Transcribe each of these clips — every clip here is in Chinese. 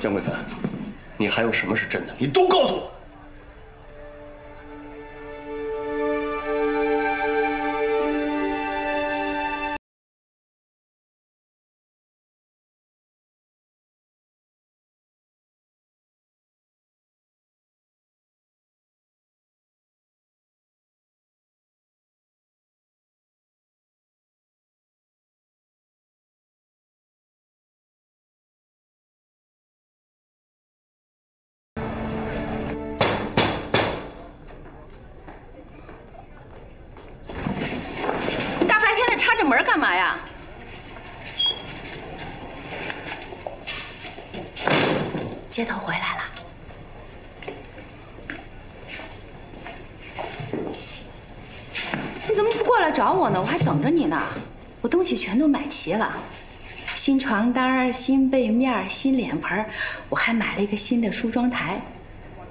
江桂芬，你还有什么是真的？你都告诉我。床单、新被面、新脸盆，我还买了一个新的梳妆台。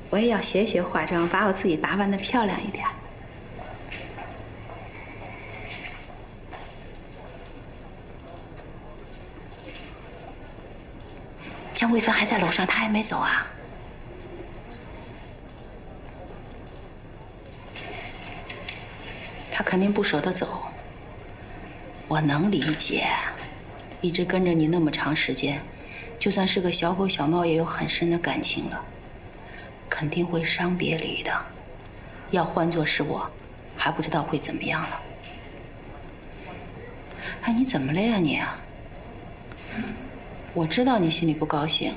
我也要学学化妆，把我自己打扮的漂亮一点。江桂芬还在楼上，她还没走啊？她肯定不舍得走，我能理解。一直跟着你那么长时间，就算是个小狗小猫，也有很深的感情了，肯定会伤别离的。要换做是我，还不知道会怎么样了。哎，你怎么了呀你啊？我知道你心里不高兴。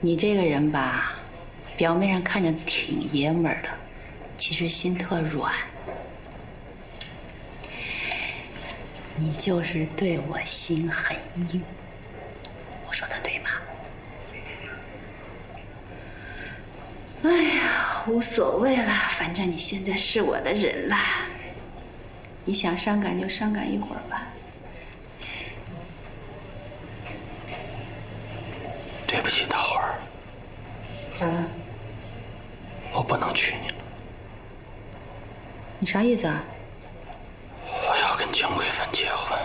你这个人吧，表面上看着挺爷们儿的，其实心特软。你就是对我心很硬，我说的对吗？哎呀，无所谓了，反正你现在是我的人了。你想伤感就伤感一会儿吧。对不起，大伙儿，咋了？我不能娶你了。你啥意思啊？跟江桂芬结婚。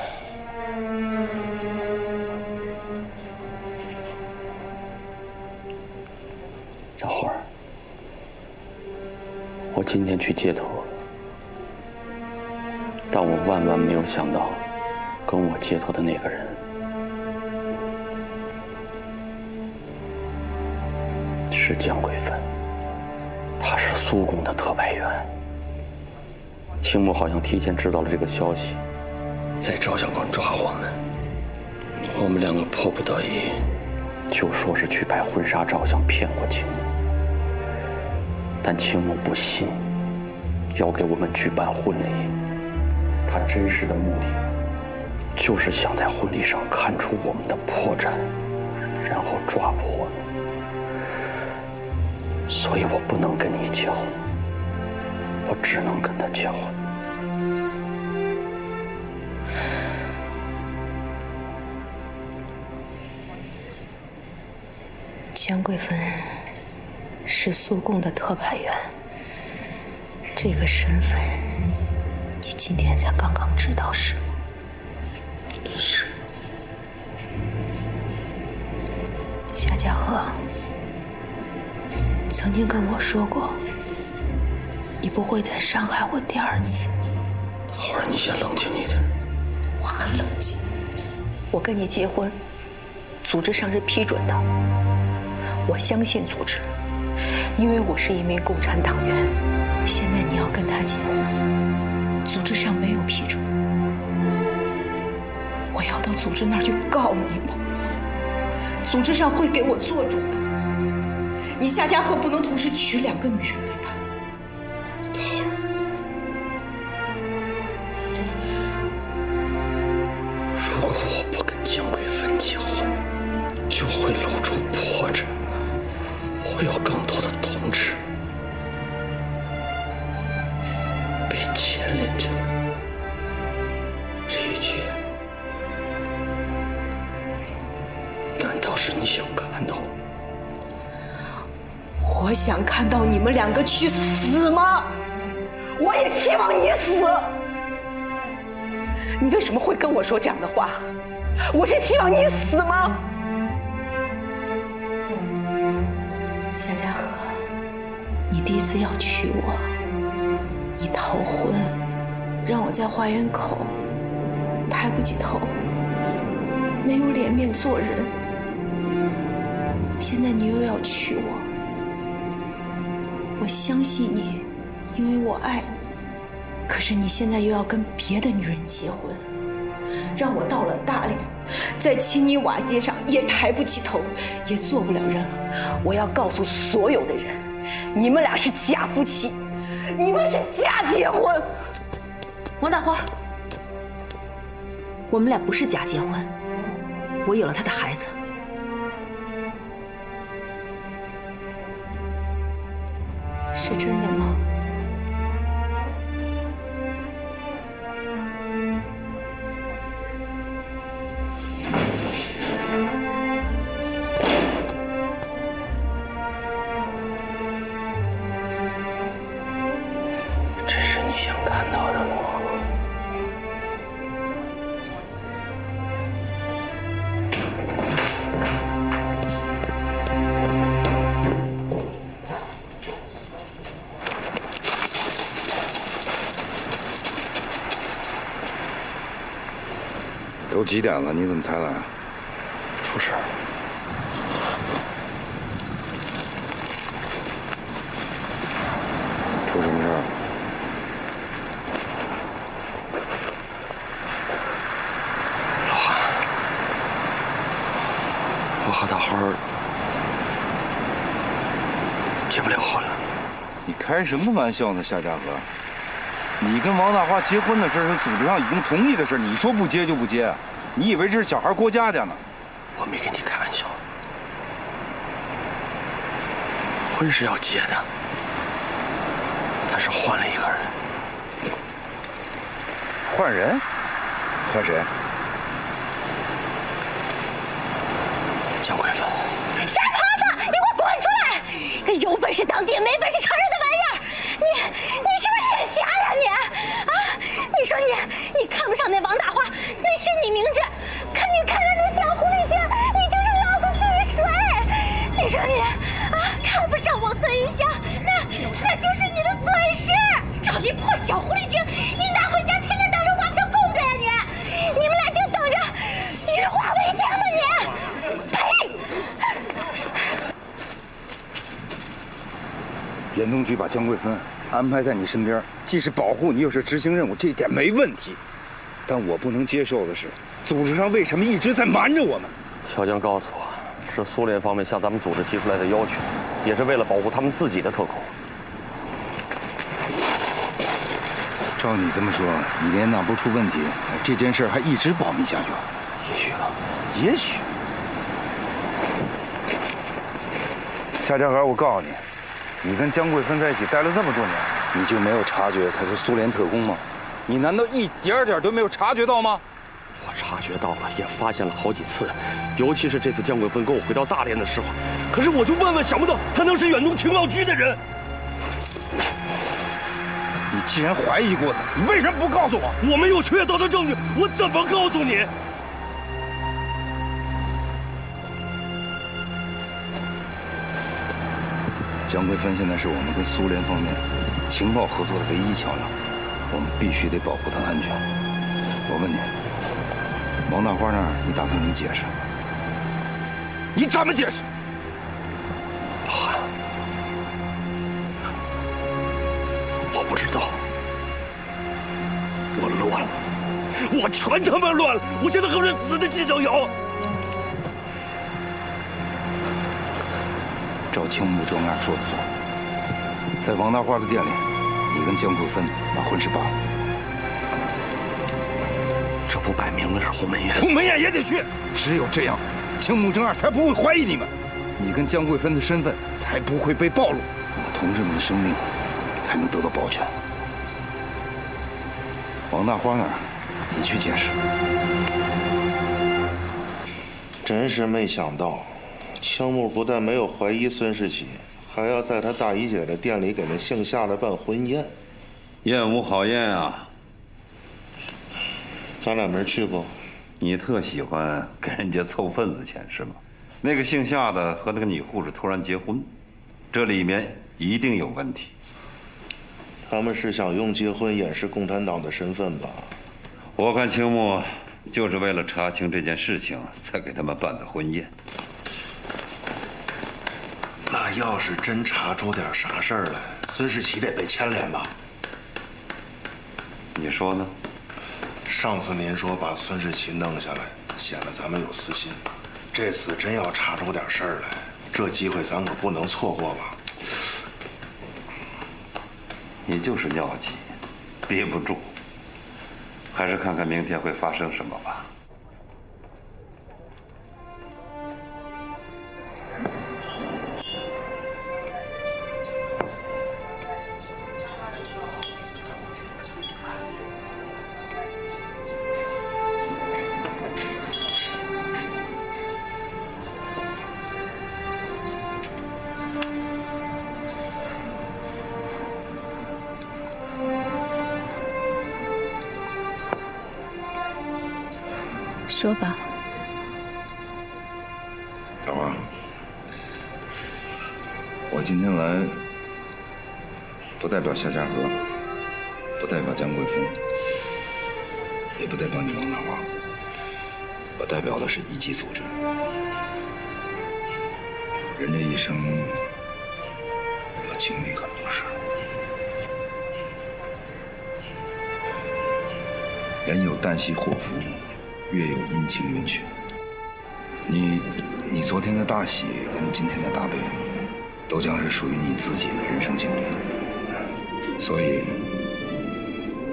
大花儿，我今天去接头，但我万万没有想到，跟我接头的那个人是江桂芬，她是苏公的特派员。青木好像提前知道了这个消息，在赵小光抓我们，我们两个迫不得已，就说是去拍婚纱照，想骗过青木。但青木不信，要给我们举办婚礼。他真实的目的，就是想在婚礼上看出我们的破绽，然后抓捕我们。所以我不能跟你结婚，我只能跟他结婚。江桂芬是苏共的特派员，这个身份你今天才刚刚知道是吗？是。夏家贺曾经跟我说过，你不会再伤害我第二次。大花儿，你先冷静一点。我很冷静。我跟你结婚，组织上是批准的。我相信组织，因为我是一名共产党员。现在你要跟他结婚，组织上没有批准，我要到组织那儿去告你吗？组织上会给我做主的。你夏家贺不能同时娶两个女人，让我在花园口抬不起头，没有脸面做人。现在你又要娶我，我相信你，因为我爱你。可是你现在又要跟别的女人结婚，让我到了大连，在青泥瓦街上也抬不起头，也做不了人。我要告诉所有的人，你们俩是假夫妻，你们是假结婚。王大花，我们俩不是假结婚，我有了他的孩子。是真的都几点了？你怎么才来？出事。出什么事儿？老韩，我和大花儿结不了婚了。你开什么玩笑呢，夏家河？你跟王大花结婚的事是组织上已经同意的事，你说不结就不结？你以为这是小孩过家家呢？我没跟你开玩笑，婚是要结的，但是换了一个人。换人？换谁？江桂芬，傻狍子，你给我滚出来！这有本事当爹，没本事承小狐狸精，你拿回家天天当着瓦片供着呀你！你们俩就等着羽化为香吧你！呸！远东局把江桂芬安排在你身边，既是保护你，又是执行任务，这一点没问题。但我不能接受的是，组织上为什么一直在瞒着我们？小江告诉我，是苏联方面向咱们组织提出来的要求，也是为了保护他们自己的特工。照你这么说，你连那不出问题，这件事还一直保密下去？也许吧。也许。夏家河，我告诉你，你跟江桂芬在一起待了这么多年，你就没有察觉她是苏联特工吗？你难道一点点都没有察觉到吗？我察觉到了，也发现了好几次，尤其是这次江桂芬跟我回到大连的时候。可是我就万万想不到，她能是远东情报局的人。你既然怀疑过他，你为什么不告诉我？我没有确凿的证据，我怎么告诉你？江桂芬现在是我们跟苏联方面情报合作的唯一桥梁，我们必须得保护她安全。我问你，王大花那儿你打算怎么解释？你怎么解释？我不知道，我乱了，我全他妈乱了，我现在可是死的心都有。照青木专案说的算，在王大花的店里，你跟江桂芬把婚事办了。这不摆明了是鸿门宴？鸿门宴也得去，只有这样，青木正二才不会怀疑你们，你跟江桂芬的身份才不会被暴露，我同志们的生命才能得到保全。王大花那儿，你去解释。真是没想到，青木不但没有怀疑孙世奇，还要在他大姨姐的店里给那姓夏的办婚宴。宴无好宴啊！咱俩没去不？你特喜欢跟人家凑份子钱是吗？那个姓夏的和那个女护士突然结婚，这里面一定有问题。他们是想用结婚掩饰共产党的身份吧？我看青木就是为了查清这件事情，才给他们办的婚宴。那要是真查出点啥事儿来，孙世奇得被牵连吧？你说呢？上次您说把孙世奇弄下来，显得咱们有私心。这次真要查出点事儿来，这机会咱可不能错过吧？你就是尿急，憋不住。还是看看明天会发生什么吧。人有旦夕祸福。月有阴晴圆缺，你你昨天的大喜跟今天的大悲，都将是属于你自己的人生经历。所以，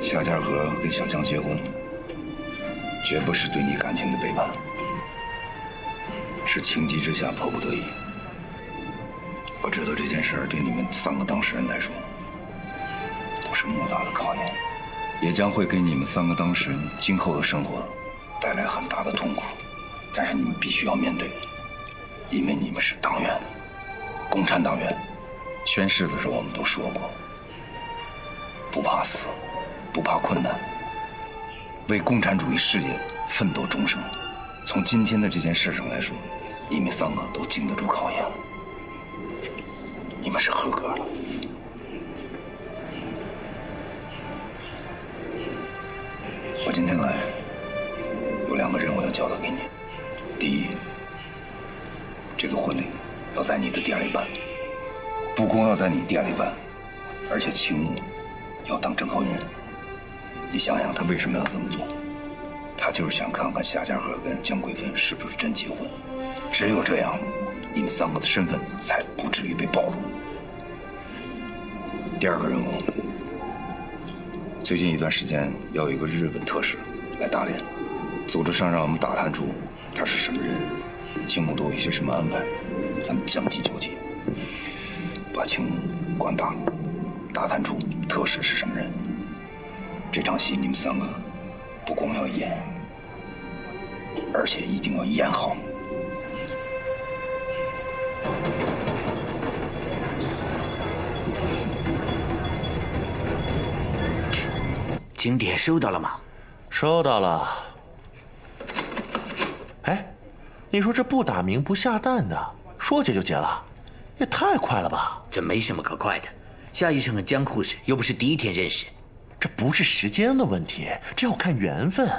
夏家河跟小江结婚，绝不是对你感情的背叛，是情急之下迫不得已。我知道这件事儿对你们三个当事人来说，都是莫大的考验，也将会给你们三个当事人今后的生活。带来很大的痛苦，但是你们必须要面对，因为你们是党员，共产党员。宣誓的时候我们都说过，不怕死，不怕困难，为共产主义事业奋斗终生。从今天的这件事上来说，你们三个都经得住考验，你们是合格了。要在你的店里办，不光要在你店里办，而且青木要当证婚人。你想想，他为什么要这么做？他就是想看看夏家河跟江桂芬是不是真结婚。只有这样，你们三个的身份才不至于被暴露。第二个任务，最近一段时间要有一个日本特使来大连。组织上让我们打探出他是什么人，青木都有一些什么安排，咱们将计就计，把青木管大，打探出特使是什么人。这场戏你们三个不光要演，而且一定要演好。请帖收到了吗？收到了。哎，你说这不打鸣不下蛋的，说结就结了，也太快了吧？这没什么可快的，夏医生和江护士又不是第一天认识，这不是时间的问题，这要看缘分。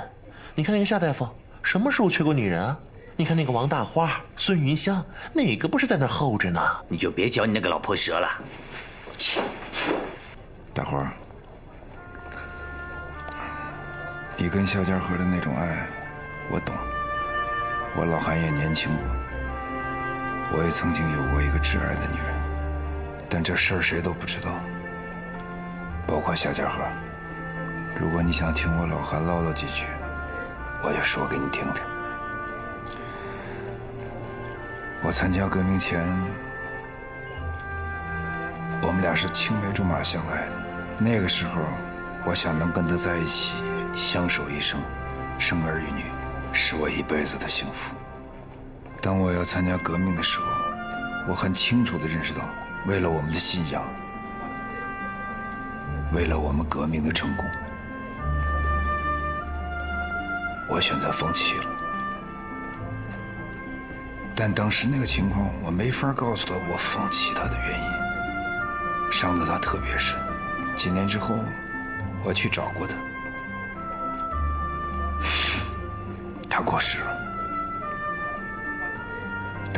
你看那个夏大夫，什么时候缺过女人啊？你看那个王大花、孙云香，哪个不是在那候着呢？你就别嚼你那个老婆舌了。切，大花，你跟夏家河的那种爱，我懂。我老韩也年轻过，我也曾经有过一个挚爱的女人，但这事儿谁都不知道，包括夏家河。如果你想听我老韩唠叨几句，我就说给你听听。我参加革命前，我们俩是青梅竹马相爱的，那个时候，我想能跟他在一起，相守一生，生儿育女。是我一辈子的幸福。当我要参加革命的时候，我很清楚的认识到，为了我们的信仰，为了我们革命的成功，我选择放弃了。但当时那个情况，我没法告诉他我放弃他的原因，伤得他特别深。几年之后，我去找过他，他过世了。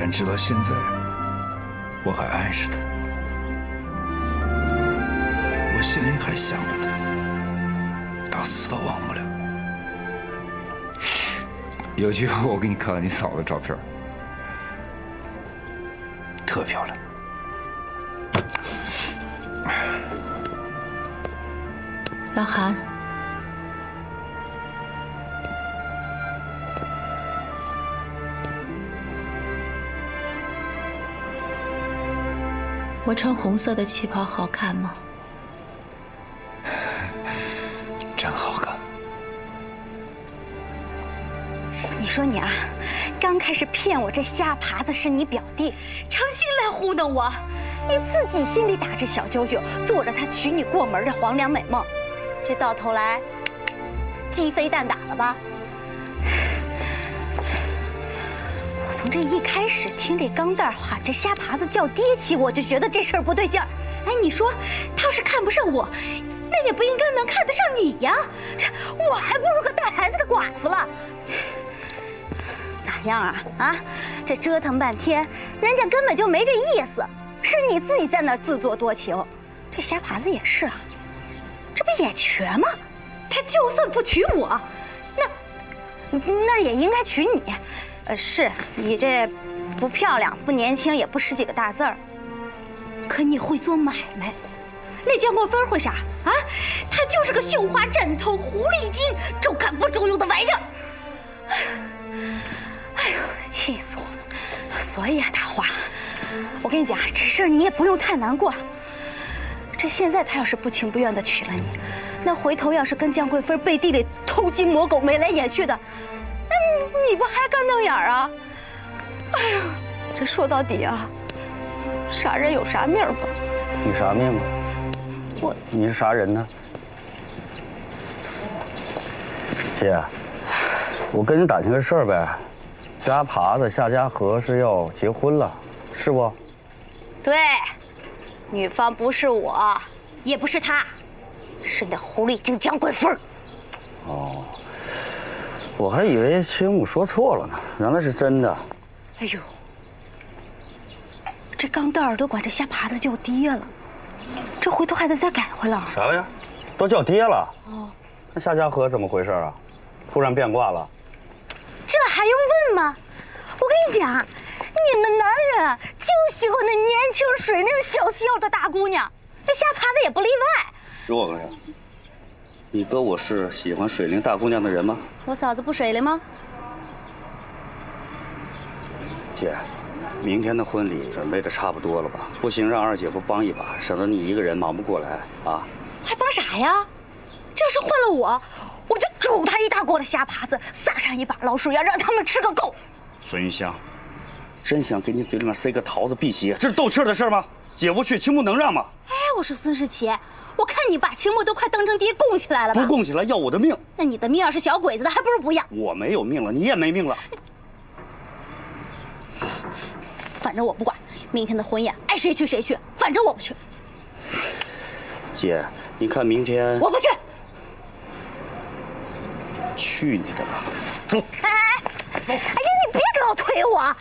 但直到现在，我还爱着他，我心里还想着他，到死都忘不了。有机会我给你看看你嫂子照片，特漂亮。老韩，我穿红色的旗袍好看吗？真好看。你说你啊，刚开始骗我这瞎耙子是你表弟，诚心来糊弄我，你自己心里打着小九九，做着他娶你过门的黄粱美梦，这到头来鸡飞蛋打了吧？从这一开始听这钢蛋喊这瞎耙子叫爹起，我就觉得这事儿不对劲儿。哎，你说他要是看不上我，那也不应该能看得上你呀？这我还不如个带孩子的寡妇了。咋样啊？啊，这折腾半天，人家根本就没这意思，是你自己在那自作多情。这瞎耙子也是啊，这不也瘸吗？他就算不娶我，那那也应该娶你。呃，是你这不漂亮、不年轻，也不识几个大字儿，可你会做买卖。那江国芬会啥啊？他就是个绣花枕头、狐狸精，中看不中用的玩意儿。哎呦，气死我了！所以啊，大花，我跟你讲，这事儿你也不用太难过。这现在他要是不情不愿的娶了你，那回头要是跟江贵芬背地里偷鸡摸狗、眉来眼去的，你不还干瞪眼啊？哎呦，这说到底啊，啥人有啥命吧。你啥命啊？我你是啥人呢？姐，我跟你打听个事儿呗，家耙子夏家河是要结婚了，是不？对，女方不是我，也不是他，是那狐狸精蒋贵芬。哦，我还以为青木说错了呢，原来是真的。哎呦，这钢蛋儿都管这虾爬子叫爹了，这回头还得再改回来。啥玩意儿？都叫爹了？哦，那夏家河怎么回事啊？突然变卦了？这还用问吗？我跟你讲，你们男人啊就喜欢那年轻水嫩、小细腰的大姑娘，那虾爬子也不例外。如我干啥？你哥我是喜欢水灵大姑娘的人吗？我嫂子不水灵吗？姐，明天的婚礼准备的差不多了吧？不行，让二姐夫帮一把，省得你一个人忙不过来啊。还帮啥呀？这要是换了我，我就煮他一大锅的虾爬子，撒上一把老鼠药，让他们吃个够。孙玉香，真想给你嘴里面塞个桃子辟邪，这是斗气的事吗？姐不去，青木能让吗？哎，我说孙世奇，我看你把秦牧都快当成爹供起来了吧？不供起来要我的命。那你的命要是小鬼子的，还不如不要。我没有命了，你也没命了。反正我不管，明天的婚宴爱谁去谁去，反正我不去。姐，你看明天我不去。去你的吧！走。哎哎哎！哎呀，你别老推我。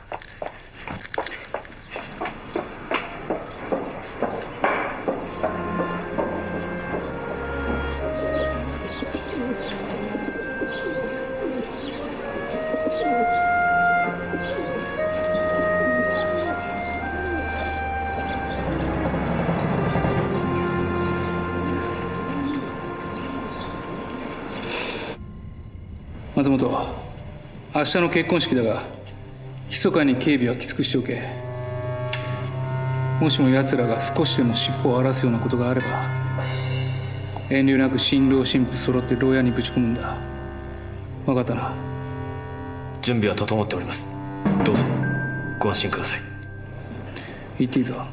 松本明日の結婚式だが密かに警備はきつくしておけ。もしも奴らが少しでも尻尾を荒らすようなことがあれば遠慮なく新郎新婦揃って牢屋にぶち込むんだ。分かったな？準備は整っております。どうぞ。ご安心ください。行っていいぞ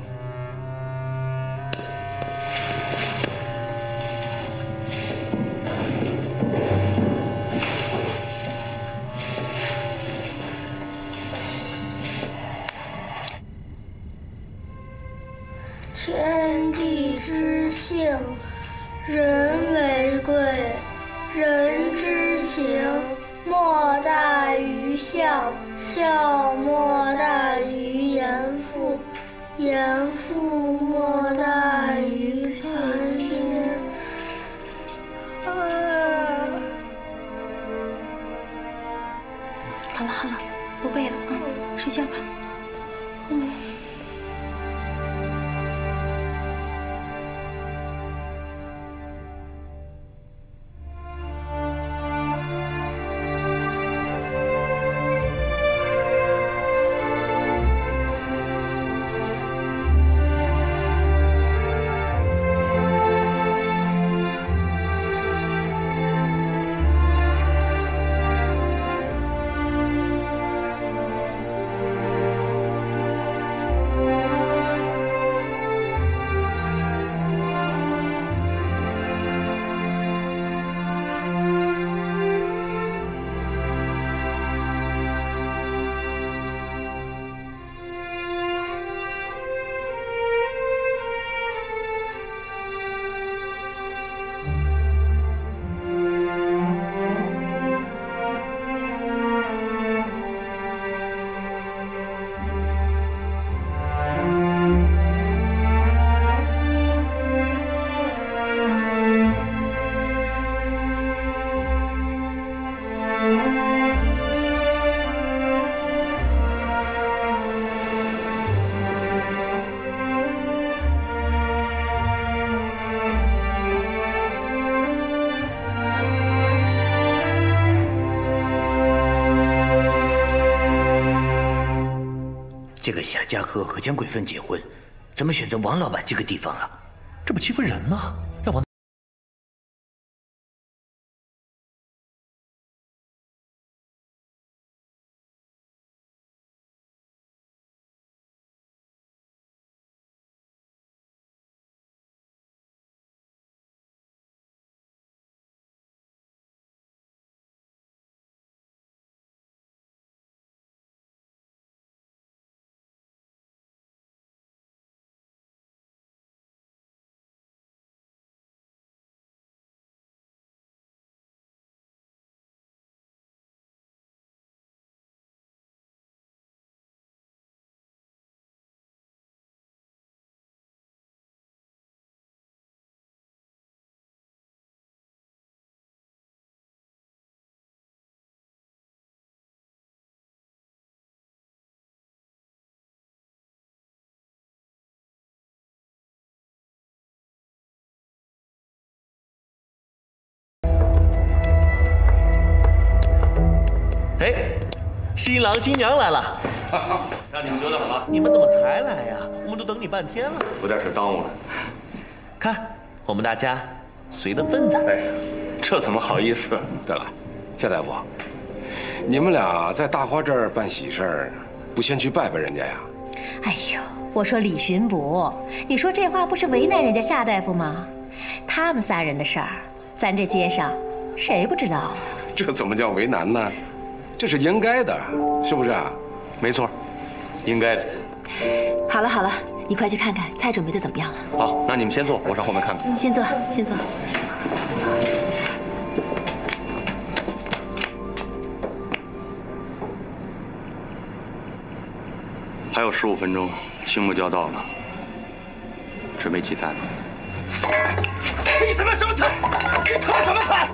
这个夏家河和江桂芬结婚，怎么选择王老板这个地方了？这不欺负人吗？新郎新娘来了，让你们久等了。你们怎么才来呀？我们都等你半天了。有点事耽误了。看，我们大家随的份子。哎，这怎么好意思？对了，夏大夫，你们俩在大花这儿办喜事儿，不先去拜拜人家呀？哎呦，我说李巡捕，你说这话不是为难人家夏大夫吗？他们仨人的事儿，咱这街上谁不知道啊？这怎么叫为难呢？这是应该的，是不是啊？没错，应该的。好了好了，你快去看看菜准备的怎么样了。好，那你们先坐，我上后面看看。先坐，先坐。还有十五分钟，青木就要到了，准备起菜了。你他妈什么菜？你他妈什么菜？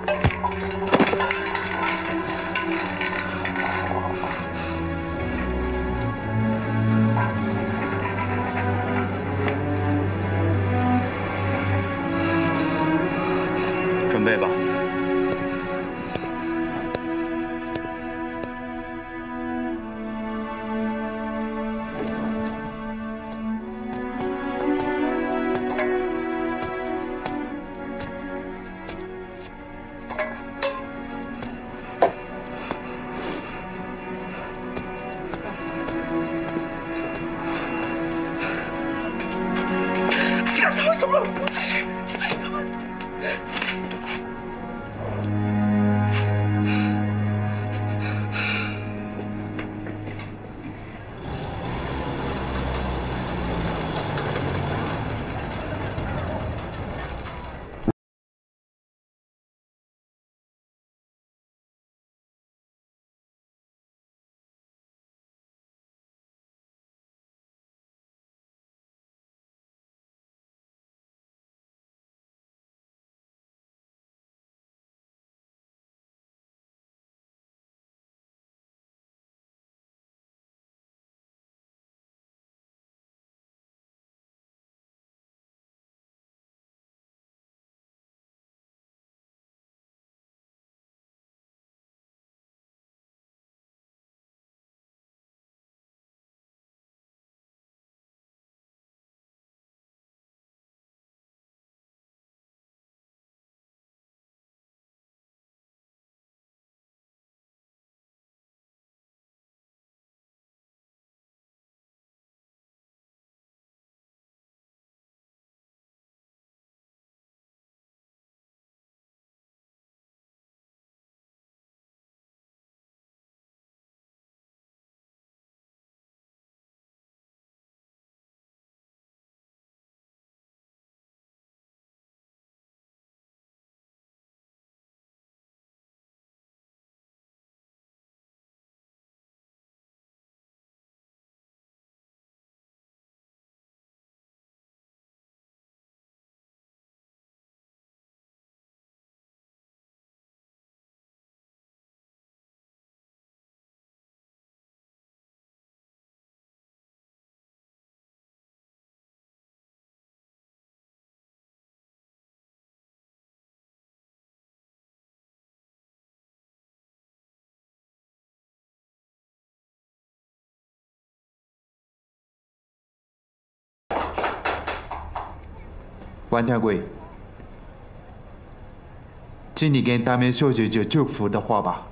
王掌柜，请你跟大明说几句祝福的话吧。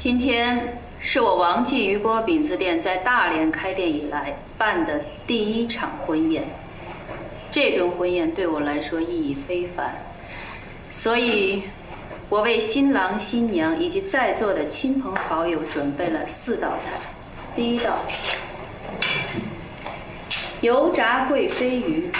今天是我王记鱼锅饼子店在大连开店以来办的第一场婚宴。这顿婚宴对我来说意义非凡，所以，我为新郎新娘以及在座的亲朋好友准备了四道菜。第一道，油炸贵妃鱼。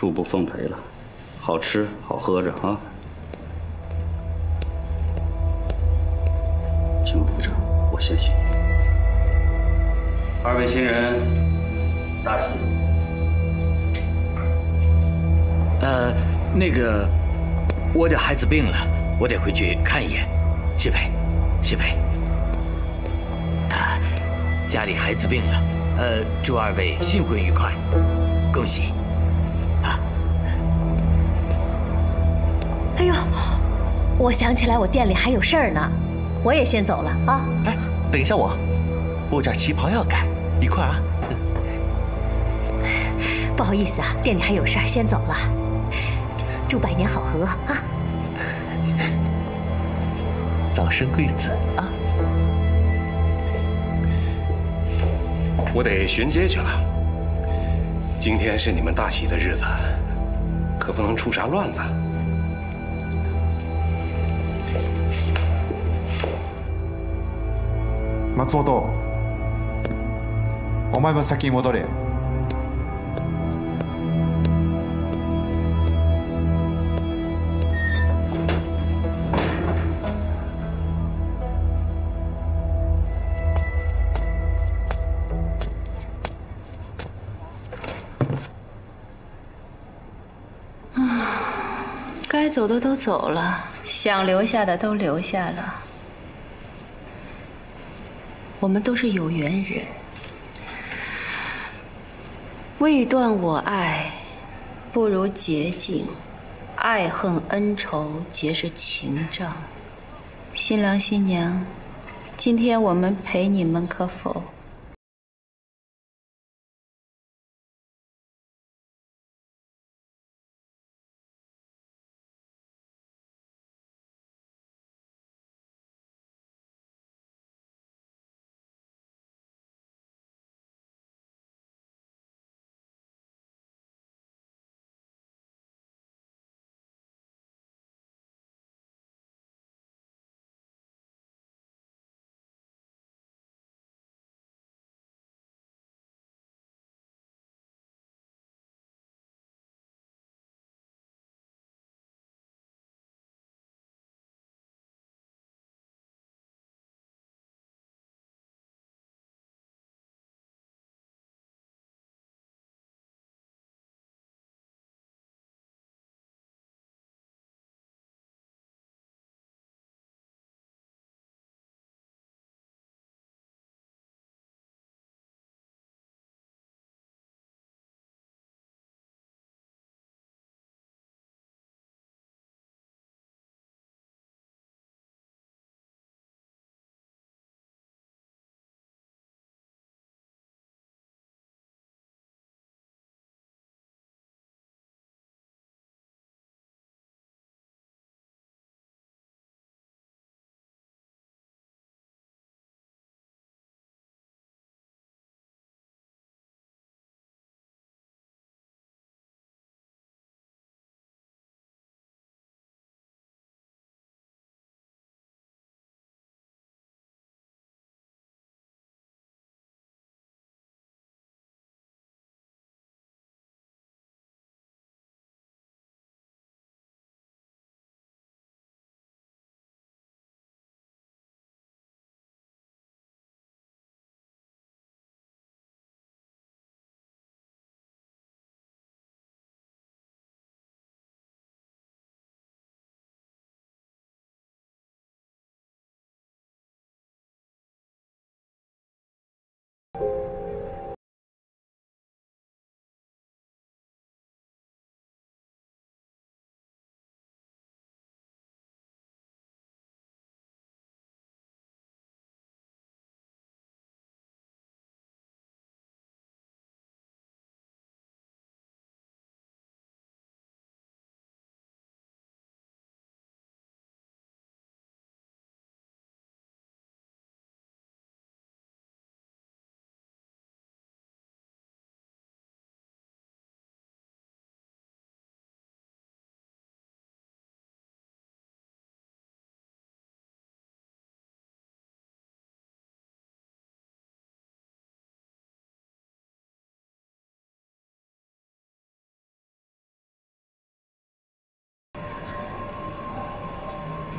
恕不奉陪了，好吃好喝着啊！请扶着，我先行。二位新人，大喜。呃，那个，我的孩子病了，我得回去看一眼。师培，师培，啊，家里孩子病了，呃，祝二位新婚愉快，恭喜。哎呦，我想起来我店里还有事儿呢，我也先走了啊。哎，等一下我，我这旗袍要改，一块啊。不好意思啊，店里还有事儿，先走了。祝百年好合啊！早生贵子啊！我得巡街去了。今天是你们大喜的日子，可不能出啥乱子。本お先 该走的都走了，想留下的都留下了。我们都是有缘人，未断我爱，不如结净；爱恨恩仇，皆是情障。新郎新娘，今天我们陪你们，可否？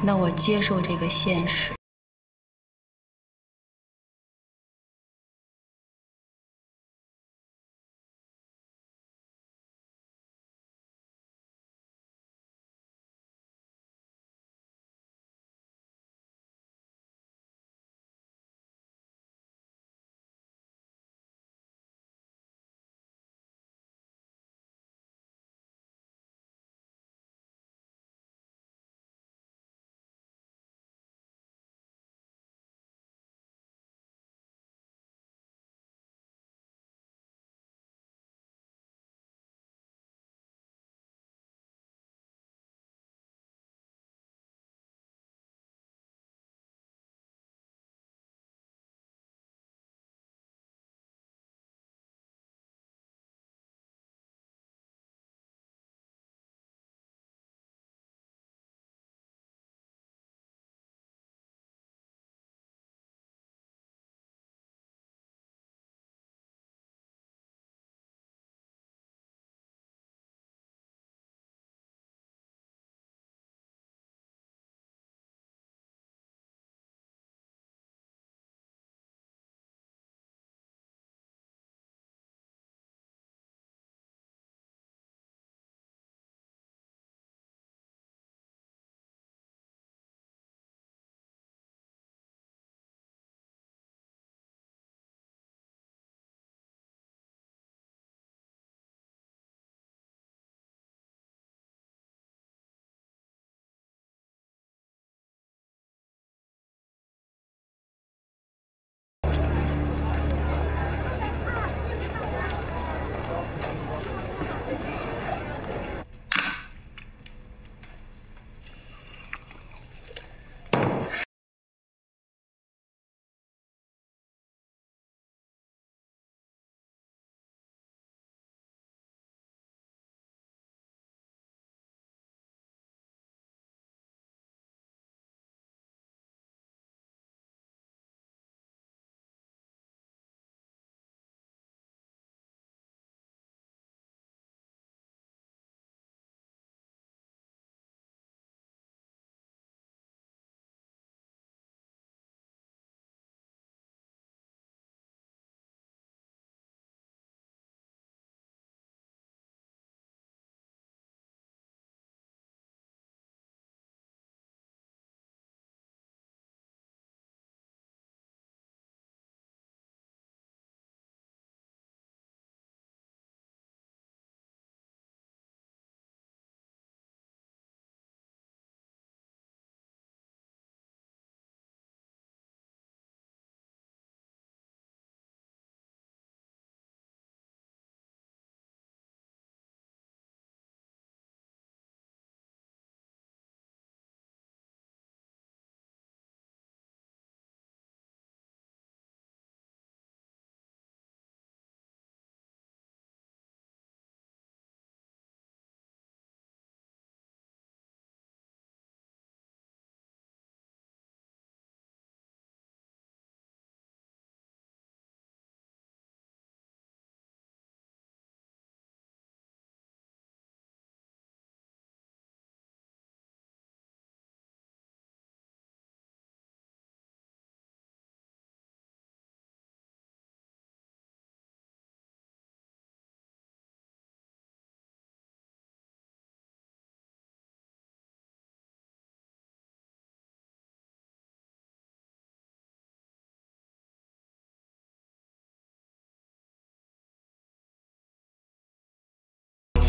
那我接受这个现实。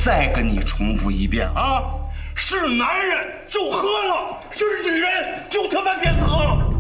再跟你重复一遍啊！是男人就喝了，是女人就他妈别喝了